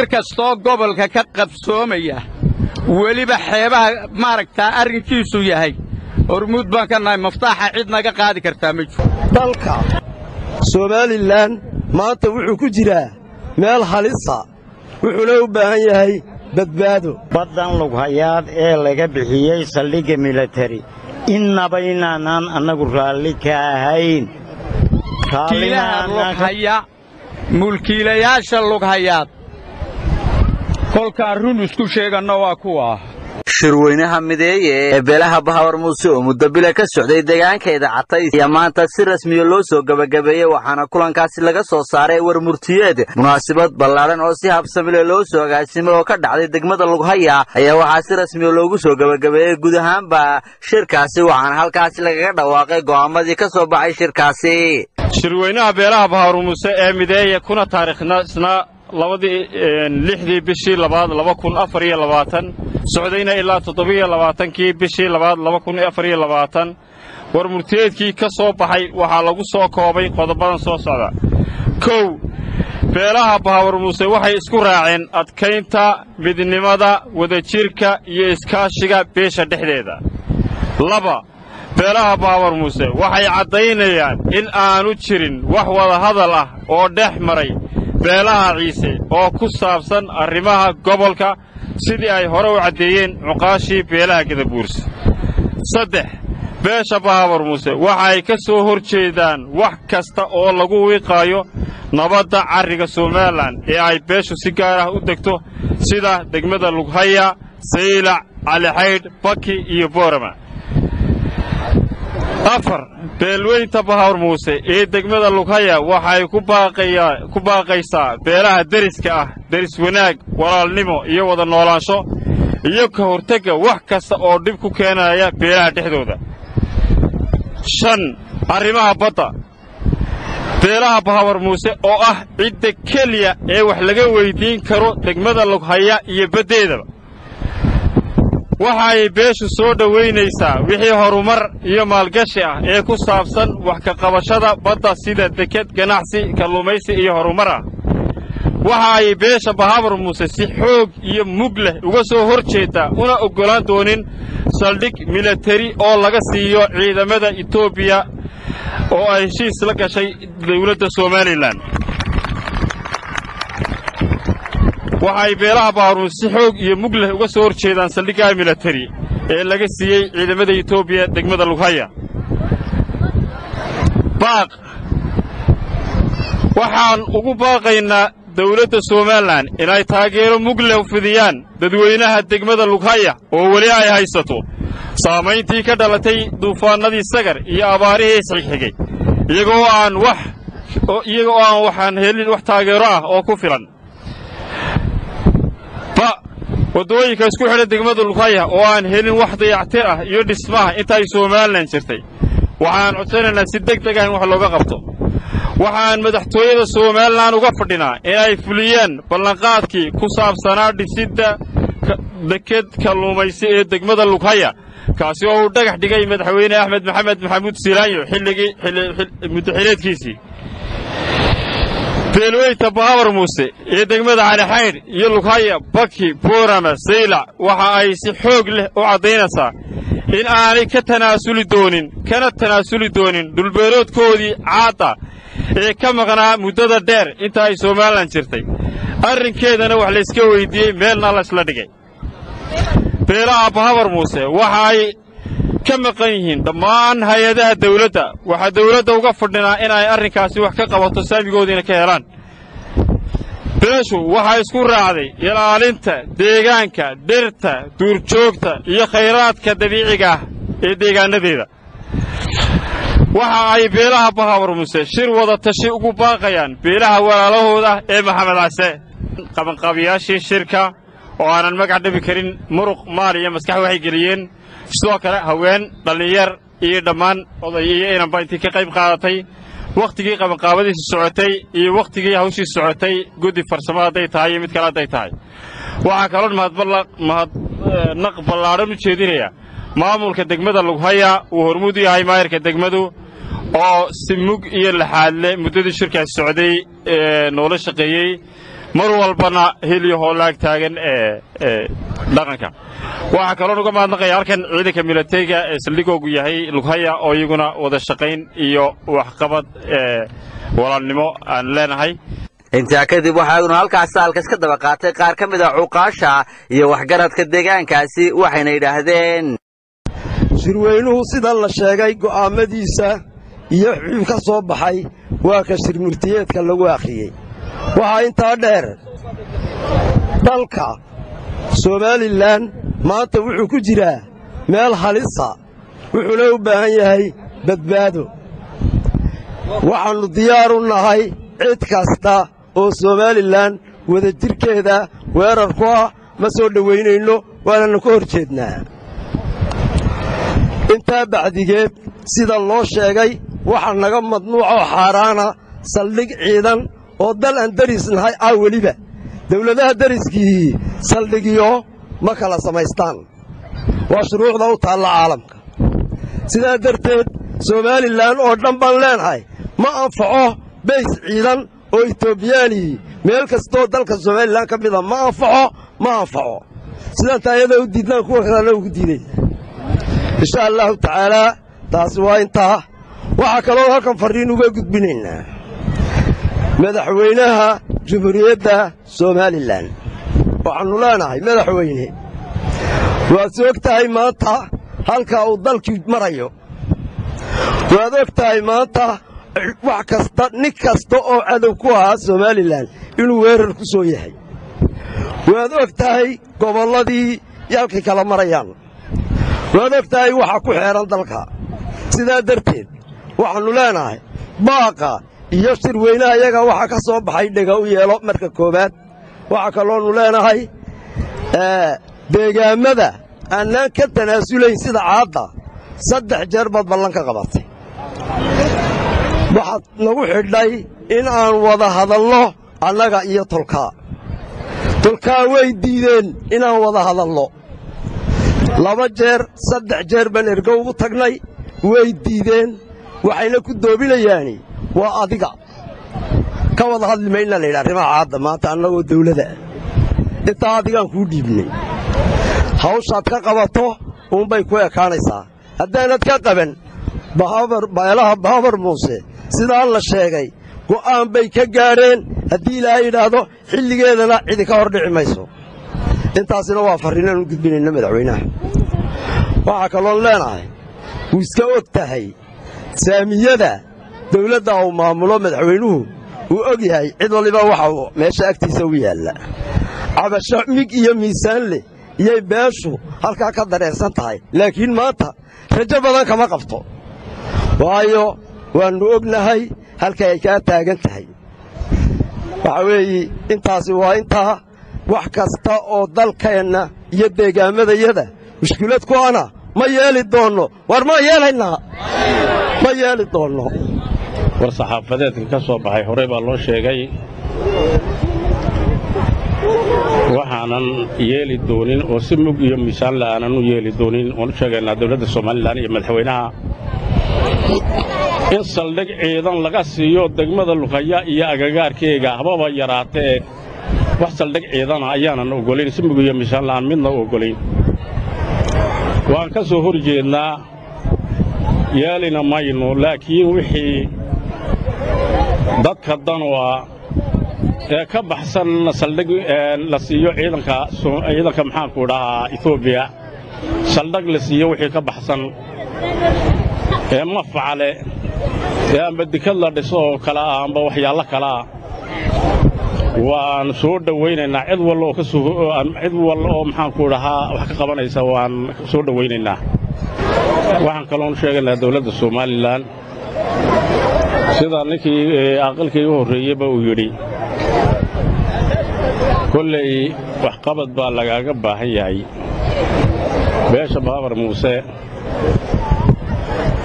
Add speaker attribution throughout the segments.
Speaker 1: shir kastoo gobolka ka qabsoomaya weliba xeebaha maaragtaa arrinkiisu yahay. Hormuud baan ka nahay maftaaxa cid naga qaadi kartaa ma jiro.
Speaker 2: Dalka somalilan maanta wuxuu ku jiraa meel halisa wuxuuna u baahan yahay badbaado.
Speaker 3: Baddan lughayaad ee laga bixiyey saldhigga militari innaba inaanaan annagu raalli ka ahayn.
Speaker 1: Mulkiilayaasha lughayaad kolkaan run isku sheeganno waa kuwa.
Speaker 4: Shirweynaha mideeye ee beelaha bahawar muuse oo muddo bila ka socday deegaankeeda catays ayaa maanta si rasmiya loo soo gebagabeeyey waxaana kulankaasi laga soo saaray war murtiyeed munaasabad ballaadhan oo si habsamile loo soo agaasimay oo ka dhacday degmada lughaya ayaa waxaa si rasmiya loogu soo gebagabeeyey guud ahaanba shirkaasi waxaana halkaasi lagaga dhawaaqay go'aamadii ka soo baxay shirkaasi.
Speaker 5: Shirweynaha beelaha bahawar muuse ee mideeye kuna taariikhsna labadii lixdii bishii labaad laba kun afar iyo labaatan socdayna ilaa toddobiyo labaatankii bishii labaad laba kun afar iyo labaatan war murtiyeedkii ka soo baxay waxaa lagu soo koobay qodobadan soo socda. Kow beelaha bahawar muuse waxay isku raaceen adkaynta midnimada wadajirka iyo iskaashiga beesha dhexdeeda. Laba beelaha bahawar muuse waxay caddaynayaan in aanu jirin wax wadahadal ah oo dhex maray beelaha ciise oo ku saabsan arrimaha gobolka sidii ay hore u caddeeyeen cuqaashii beelaha gadabuurse saddex beesha bahawar muuse waxa ay ka soo hor jeedaan wax kasta oo lagu wiiqaayo nabadda carriga somalilan ee ay beeshu si gaar ah u degto sida degmada lughaya saylac calixaydh baki iyo boorama afar. Beelweynta bahawar muuse ee degmada lughaya waxay ku baaqaysaa beelaha deriska ah deris wanaag walaalnimo iyo wada noolaansho iyo ka hortegga wax kasta oo dhib ku keenaya beelaha dhexdooda. Shan arrimaha badda. Beelaha bahawar muuse oo ah cidda keliya ee wax laga weyddiin karo degmada lughaya iyo baddeedaba waxa ay beeshu soo dhowaynaysaa wixii horumar iyo maalgashi ah ee ku saabsan wax ka qabashada badda sida deked ganacsi kalluumaysi iyo horumar ah. Waxa ay beesha bahawar muuse si xoog iyo mug leh uga soo hor jeeddaa una oggolaan doonin saldhig militari oo laga siiyo ciidamada etoobiya oo ay heshiis la gashay dawladda somalilan waxa ay beelaha baharuun si xoog iyo mug leh uga soo hor jeedaan saldhiggaa militari ee laga siiyey ciidamada etoobiya degmada lughaya. Baaq. Waxaan ugu baaqaynaa dawladda somalilan inay taageero mug leh fidiyaan dadweynaha degmada lughaya oo weli ay haysato. Saamayntii ka dhalatay duufaannadii sagar iyo abaarihii isxigxigay wax iyagoo aan wax taageero ah oo ku filan waddooyinka isku xidhan degmada lughaya oo aan helin wax dayactir ah iyo dhismaha inta ay somalilan jirtay. Waxaan codsanaynaa si deg deg ah in wax looga qabto. Waxaan madaxtooyada somalilan uga fadhinaa inay fuliyaan ballanqaadkii ku saabsanaa dhisidda deked kalluumaysi ee degmada lughaya kaasi oo uu dhagax dhigay madaxweyne axmed maxamed maxamuud silaanyo xilligii muddaxileedkiisii beelweynta bahawar muuse ee degmada calixaydh iyo lughaya baki boorama saylac waxa ay si xoog leh u caddaynaysaa in aanay ka tanaasuli doonin kana tanaasuli doonin dhulbeeroodkoodii caadda ee ka maqnaa muddada dheer inta ay somalilan jirtay. Arrinkeedana wax layska weyddiiyey meelna laysla dhigay. Beelaha bahawar muuse waxa ay ka maqan yihiin dhammaan hay'adaha dawladda. Waxaa dawladda uga fadhinaa inay arrinkaasi wax ka qabato saamigoodiina ka helaan. Beeshu waxaa isku raacday ilaalinta deegaanka dhirta duurjoogta iyo khayraadka dabiiciga ah ee deegaannadeeda. Waxa ay beelaha bahawar muuse shir wada tashi ugu baaqayaan beelaha walaalahooda ee maxamed case qabanqaabiyaashii shirka oo aanan magac dhabi karin muruq maal iyo maskax waxay geliyeen sidoo kale haween dhallinyar iyo dhammaan oday iyo inanba intii ka qayb qaadatay wakhtigii qabanqaabadiisi socotay iyo wakhtigii hawshii socotay guddi farsamo hadday tahay iyo mid kale hadday tahay. Waxaa kaloon mahadnaq ballaadhan u jeedinaya maamulka degmada lughaya uu hormuud u yahay maayarka degmadu oo si mug iyo laxaadle muddadii shirkaasi socday noola shaqeeyey. Mar walbana heliyo hoolaag taagan ee dhaqanka. Waxaa kaloo nuga mahadnaqaya halkan ciidanka milatariga ee saldhigoogu yahay lughaya oo iyaguna wada shaqayn iyo waxqabad ee walaalnimo aan leenahay.
Speaker 4: Intaa kadib waxaa iyaguna halkaas saalkas ka daba qaatay qaar ka mid a cuqaasha iyo waxgaradka deegaankaasi waxayna yidhaahdeen.
Speaker 2: Shirweynuhu sida la sheegay go'aammadiisa iyo xuub ka soo baxay waa ka shirmurtiyeedka lagu akhriyey waxaa intaa dheer dalka somalilan maanta wuxuu ku jiraa meel halisa. Wuxuuna u baahan yahay badbaado. Waxaannu diyaar u nahay cid kasta oo somalilan wadajirkeeda weerar ku ah. Ma soo dhowaynayno waananu ka hor jeednaa. Intaa bacdigeed sida loo sheegay waxaa naga madnuuca oo xaaraana saldhig ciidan oo dal aan deris nahay ah weliba dawladaha deriskii saldhigyo ma kala samaystaan. Waa shuruucda u taalla caalamka. Sidaa darteed somalilan oo dhan baan leenahay ma anfaco bays ciidan oo etoobiyaanii meel kastoo dalka somalilan ka mida. Ma anfaco ma anfaco. Sidaan taayada u diidnaan kuwa kalena ugu diidayna insha allahu tacaalaa taasi waa intaa. Waxaa kaloo halkan farriin uga gudbinaynaa. Madaxweynaha jumhuuriyadda somalilan waxaannu leenahay madaxweyne waad og tahay maanta halka uu dalkii marayo. Waad og tahay maanta wax kasta nin kasta oo cadow ku ahaa somalilan inuu weerar ku soo yahay. Waad og tahay gobolladii yaalkay kala marayaan. Waad og tahay waxa ku xeehan dalka. Sidaa darteed waxaannu leenahay baaqa iyo shirweynaha iyaga waxa ka soo baxay dhega u yeelo marka koowaad. Waxaa kaloonu leenahay deegaammada annaan ka tanaasulayn sida caadda saddex jeer baad ballan ka qabatay. Waxaad nagu xidhay in aan wada hadalno annaga iyo tolkaa tolkaa way diideen inaan wada hadalno. Laba jeer saddex jeer baan ergo ugu tagnay way diideen. Waxayna ku doobinayaani waa adiga. Ka wada hadli maynaa la yidhi arrimaha caadda maanta annagoo dawlada intaa adigaan kuu dhiibnay. Hawshaad ka qabato uunbay ku ekaanaysaa. Haddaanad ka qaban beelaha bahabar muuse sidaa la sheegay go'aan bay ka gaadheen. Haddii ilaahay yidhaahdo xilligeedana cidi ka hor dhici mayso. Intaasina waa farriinaan u gudbinayna madaxweynaha. Waxaa kaloon leenahay wuu iska og tahay saamiyada dawladda uu maamulo madaxweynuhu wuu og yahay cid waliba waxa uu meesha agtiisa u yaalla. Cabasho mig iyo miisaan leh iyay beeshu halkaa ka dareersan tahay laakiin maanta rajo badan kama qabto. Waayo waannu ognahay halka ay kaa taagan tahay. Waxa weeye intaasi waa intaa wax kasta oo dalkeenna iyo deegaammadayada mushkilad ku ana ma yeeli doonno war ma yeelaynaa? Ma yeeli doonno
Speaker 6: war saxaafadeedka ka soo baxay horey baa loo sheegay waxaanan yeeli doonin oo si mug iyo miisaanle aanan u yeeli doonin oon u sheegaynaa dawladda somalilan iyo madaxweynaha. In saldhig ciidan laga siiyo degmada luqaya iyo agagaarkeega hababa yaraatee wax saldhig ciidana ayaanan oggolayn si mug iyo miisaanle aan midna u oggolayn waan ka soo hor jeednaa yeelina mayno laakiin wixii dadka danua ee ka baxsan saldhig la siiyo ciidanka maxaanku dhahaa etoobiya saldhig la siiyo wixii ka baxsan ee mafacale ee amba dikad la dhiso oo kale ah amba waxyaallo kale waan soo dhowaynaynaa cid walla oo ka cid walla oo maxaanku dhahaa wax ka qabanaysa waan soo dhowaynaynaa waxaan kaloon sheegaynaa dawladda somalilan sida ninkii aqalkii u horreeyeyba uu yidhi kolley waxqabad baa lagaaga baahan yahay. Beesha baabar muuse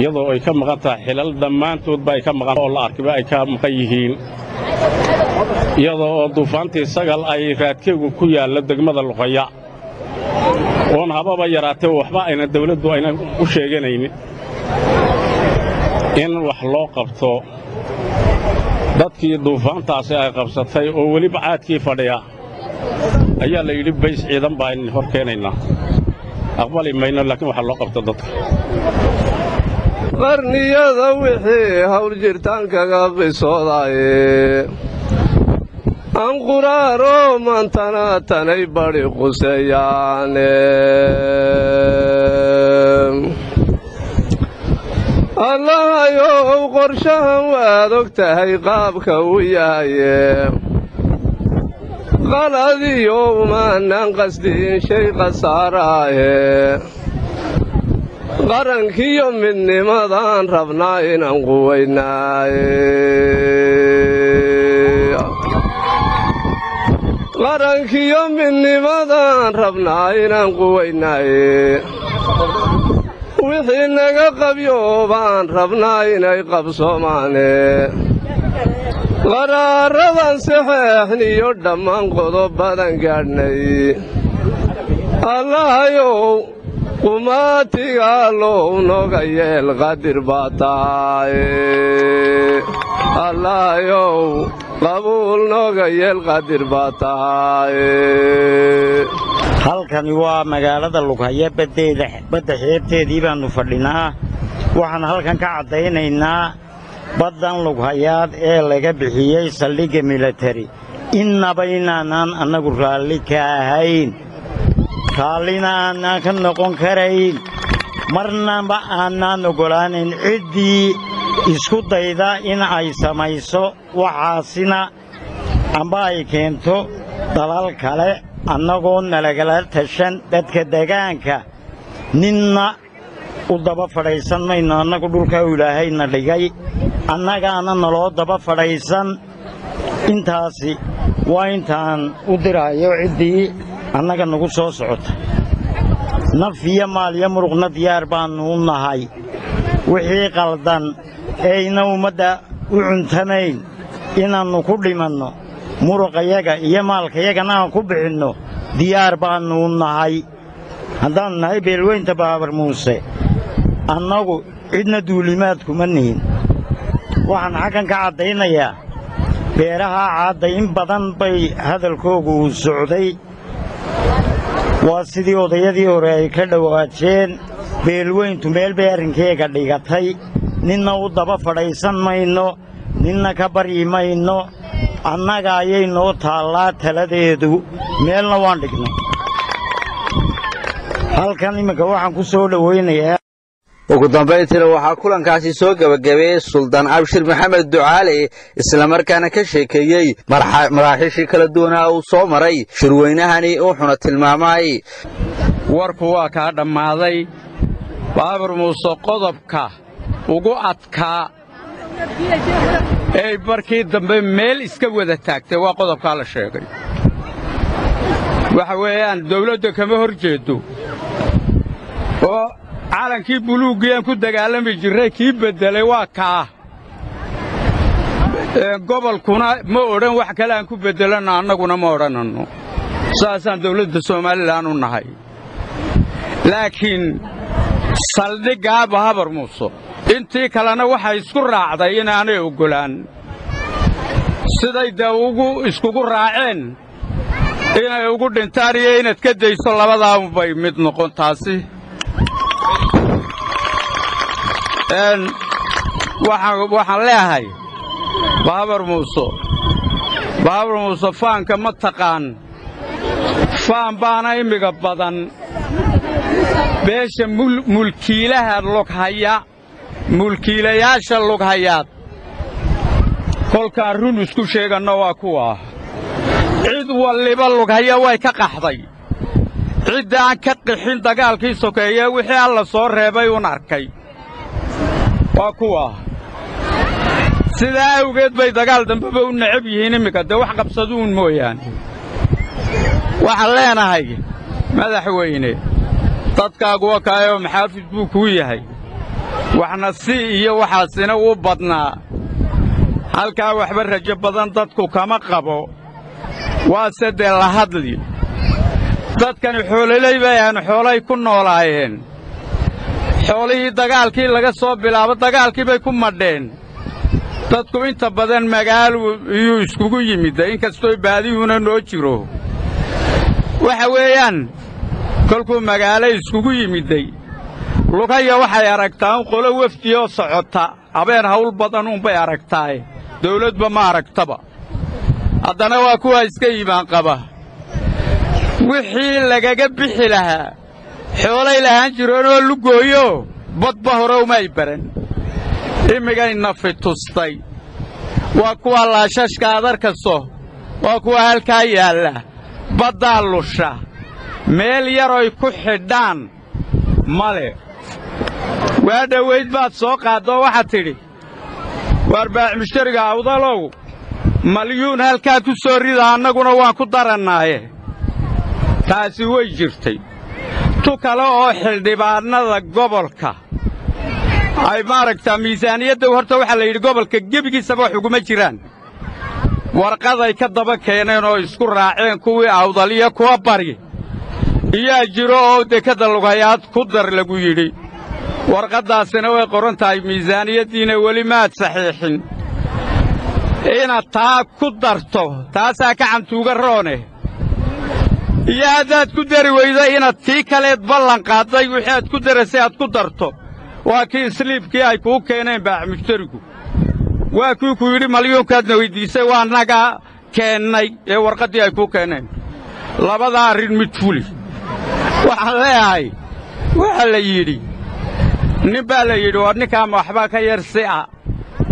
Speaker 6: iyadoo ay ka maqan tahay xilal dhammaantoodba ay ka maqan oo la arkiba ay ka maqan yihiin. Iyadoo oo duufaantii sagal ay raadkeegu ku yaallo degmada luqaya. Oon hababa yaraatee waxba ayna dawladdu ayna u sheeganaynin in wax loo qabto dadkii duufaantaasi ay qabsatay oo weliba caadkii fadhiya ayaa la yidhi bays ciidan baan hor keenaynaa aqbali mayno laakiin waxaa loo qabta dadka.
Speaker 7: Qarniyada wixii hawl jirtaankaga qisoodaye aan quraaro maantana tanay badhi quseeyaane allahayow qorshahan waad og tahay qaabka uu yahaye qaladiyo umaanaan qasdiin shay khasaaraahe qarankiyo midnimadaan rabnaa inaan quwaynaaye. Qarankiyo midnimadaan rabnaa inaan quwaynaaye wixii naga qabyo baan rabnaa inay qabsoomaane qaraaradan saxeexniyo dhammaan qodobadan gaadhnay. Allahayow qumaatigaalow noga yeel qadir baa tahaye allahayow qabuul noga yeel qadir baa tahaye
Speaker 3: halkani waa magaalada lughaya baddeeda badda xeebteedii baannu fadhinaa. Waxaan halkan ka caddaynaynaa baddan lughayaad ee laga bixiyey saldhigga milatari innaba inaanaan annagu raalli ka ahayn. Raallina aanaan ka noqon karayn. Marnaba aanaan oggolaanayn ciddii isku dayda in ay samayso. Waxaasina amba ay keento dalal kale annagoo nalagala tashan dadka degaanka ninna u daba fadhaysan mayno annagu dhulkaa u ilaahayna dhigay. Annagaana naloo daba fadhaysan. Intaasi waa intaan u diraayo ciddii annaga nagu soo socota. Naf iyo maal iyo muruqna diyaar baannu u nahay. Wixii qaldan eeyna ummadda u cuntamayn inaannu ku dhimanno muruqayaga iyo maalkayagana aan ku bixinno diyaar baannu u nahay. Haddaannu nahay beelweynta baabar muuse. Annagu cidna duulimaad kuma nihin. Waxaan xaggan ka caddaynayaa beerahaa caadda in badan bay hadalkoogu uu socday. Waa sidii odayadii hore ay ka dhowaajeen beelweyntu meel bay arrinkeega dhigatay. Ninna u daba fadhaysan mayno ninna ka baryi mayno annaga ayay noo taallaa taladeedu meelna waan dhignay halkan imminka waxaan ku soo dhowaynayaa
Speaker 4: ugu dambayntiina waxaa kulankaasi soo gebagabeeyey suldaan abshir maxamed ducaale islamarkaana ka sheekeeyey maraaxiishii kala duwanaa uu soo maray shirweynahani wuxuuna tilmaamay
Speaker 1: warku waa kaa dhammaaday baabur muuse qodobka ugu adkaa ey markii dambe meel iska wada taagtay waa qodobkaa la sheegay. Waxa weeyaan dawladda kama hor jeeddo oo calankii buluuggii aan ku dagaalami jirray kii beddelay waa kaa. Gobolkuna ma odhan wax kale aan ku beddelanno annaguna ma odhananno saasaan dawladda somalilan u nahay. Laakiin saldhiggaa bahabar muuso intii kalena waxay isku raacday inaanay oggolaan siday dee ugu iskugu raaceen inay ugu dhintaan iyo inaad ka dayso labadaabay mid noqon taasi. Waxaan leeyahay baabar muuse baabar muuse faanka ma taqaan. Faan baana imiga badan. Beesha mulkiilaha lughaya mulkiilayaasha lughayaad kolkaan run isku sheeganno waa kuwaa cid walliba lughaya way ka qaxday. Cidda aan ka qixin dagaalkii sokeeye wixii alla soo reebay un arkay. Waa kuwaa sidaa awgeed bay dagaal dambeba u necab yihiin imminka dee wax qabsaduun mooyaane. Waxaan leenahay madaxweyne. Dadkaagu wa kaayoo maxaafid buu kuu yahay waxna si iyo waxaasina uu badnaa halkaa waxba rajo badan dadku kama qabo. Waase dee la hadli. Dadkani xoololey bay ahan xoolay ku noolaayeen xoolihii dagaalkii laga soo bilaabo dagaalkii bay ku madheen. Dadku inta badan magaalu iyuu iskugu yimidda inkastoo baadiyuuna noo jiro. Waxa weeyaan kolkuu magaalo iskugu yimidday lugaya waxay aragtaa un qolo wefdi oo socota. Habeen hawl badan uunbay aragtaaye dawladba ma aragtaba. Haddana waa kuwa iska iimaan qaba. Wixii lagaga bixi lahaa xoolay lahaan jireenoo lugooyo badba hore umay baran. Immigay nafi tustay waa kuwa laashashka adarkaso waa kuwa halkaa yaalla. Baddaa lusha. Meel yaroy ku xidhaan male waa dhowayd baad soo qaadoo waxaad tidhi waar baac mushtariga awdalow? Malyuun halkaa ku soo rida annaguna waan ku darannaaye. Taasi way jirtay. Tu kale oo xildhibaannada gobolka. Ay maaragtaa miisaaniyadda horta waxaa la yidhi gobolka gebigiisaba wax uguma jiraan. Warqaday ka daba keeneen oo isku raaceen kuwii awdal iyo kuwa bari iyaa jiro oo dekadda lugayaad ku dar lagu yidhi. Warqaddaasina way qoran tahay miisaaniyaddiina weli maad saxiixin. Inaad taa ku darto taasaa ka cantuuga roone. Iyo haddaad ku dari weydo inaad tii kaleed ballan qaadday wixii aad ku darasay aad ku darto. Waa kii isliibkii ay kuu keeneen baac mushtarigu waa kii ku yidhi malyuunkaadna weyddiisay waa naga keennay ee warqaddii ay kuu keeneen. Labadaa arrin mid fuli waxaan leeyahay waxaa la yidhi nin baa la yidhi war ninkaama waxbaa ka yar si a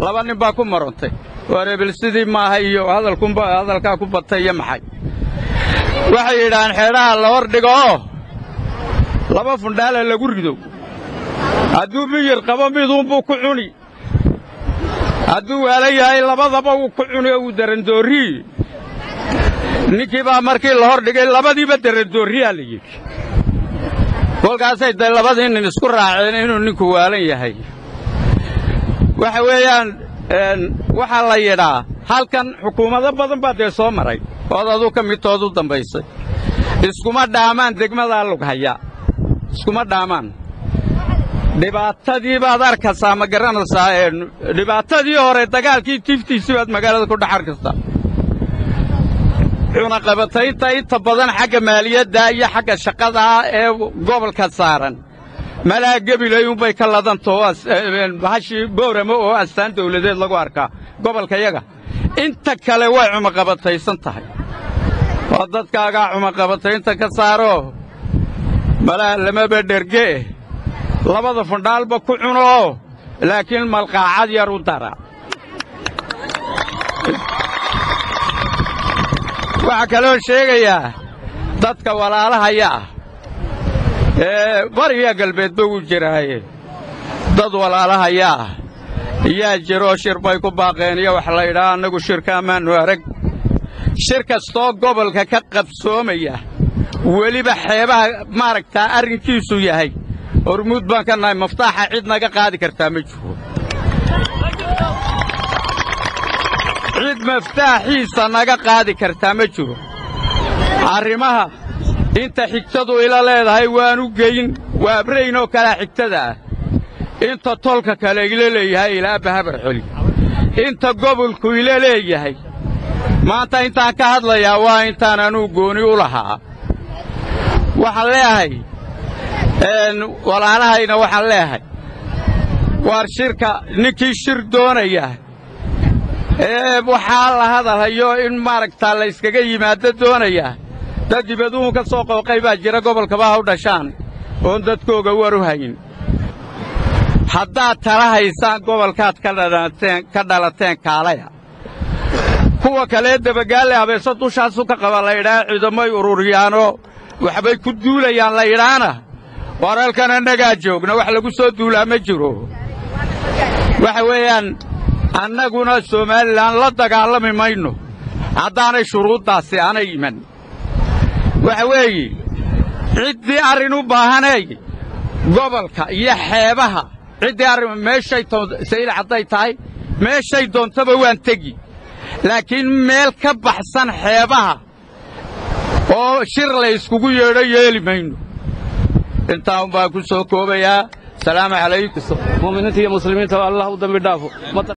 Speaker 1: laba nin baa ku marantay. Waar ebel sidii maaha iyo hadalkaa ku batay iyo maxay. Waxay yidhahaan xeedhaha la hor dhigo. Oo laba fundhaala lagu rido hadduu miyir qabo miduunbuu ku cuni. Hadduu waala yahay labadaba wuu ku cuni oo wuu darandoorrii ninkii baa markii la hor dhigay labadiiba darandoorriyaa la yidhi kolkaasay day labadii nin isku raaceen inuu ninku waalan yahay. Waxa weeyaan waxaa la yidhaa halkan xukuumado badan baa dee soo maray. Ood aduu ka midtood u dambaysay. Iskuma dhaamaan degmadaa lughaya iskuma dhaamaan. Dhibaatadii baad arkaysaa ma garanaysaa dhibaatadii hore dagaalkii tiftiisii baad magaalada ku dhex arkaysaa cunaqabataynta inta badan xagga maaliyadda iyo xagga shaqadaa ee gobolka saaran. Malaha gebilay unbay ka ladantao bahashii booramo oo astaan dawladeed lagu arkaa gobolkayaga inta kale way cumaqabataysan tahay. Waa dadkaagaa cumaqabataynta ka saaroo malaha lamaba dhergeeh labada fundhaalba ku cuno oo laakiin malqaacad yar u dara waxaa kaloo sheegayaa dadka walaalahaya ah ee bariya galbeedba wuu jiraaye dad walaalahaya ah yaa jiroo shir bay ku baaqeen iyo wax la ydhaa annagu shirka ammaannu arag. Shir kastoo gobolka ka qabsoomaya weliba xeebaha maaragtaa arrinkiisu yahay. Hormuud baan ka nahay maftaaxa cid naga qaadi kartaa ma jiro cid maftaaxiisa naga qaadi kartaa ma jiro. Arrimaha inta xigtadu ila leedahay waanu geyn waa abraynoo kalea xigtada ah. Inta tolka kale ila leeyahay ilaa bahabar celi inta gobolku ila leeyahay. Maanta intaan ka hadlayaa waa intaan anuu gooni u lahaa. Waxaan leeyahay walaalahayna waxaan leeyahay. Waar shirka ninkii shir doonaya waxaa la hadalhayo in maaragtaa la yskaga yimaado doonaya. Dad dibaduhu ka soo qooqay baa jira gobolkaba ha u dhashaan oon dadkooga war u hayn haddaad tala haysaan gobolkaad ka dhalateen kaalaya. Kuwa kalee dabagaalle habeese dushaasu ka qaba laydhaa ciidamay ururiyaanoo waxbay ku duulayaan laydhaana waar halkan annagaa joogna wax lagu soo duulaa ma jiro. Waxa weeyaan annaguna somalilan la dagaalami mayno haddaanay shuruuddaasi aanay iman waxa weeye ciddii arrin u baahanay gobolka iyo xeebaha ciddii arrin meeshay sayl hadday tahay meeshay doontaba waan tegi laakiin meel ka baxsan xeebaha oo shir la yskugu yeedho yeeli mayno intaa baan ku soo koobayaa salaamu calaykum
Speaker 8: mu'miniinta iyo muslimiinta allah u dambi dhaafo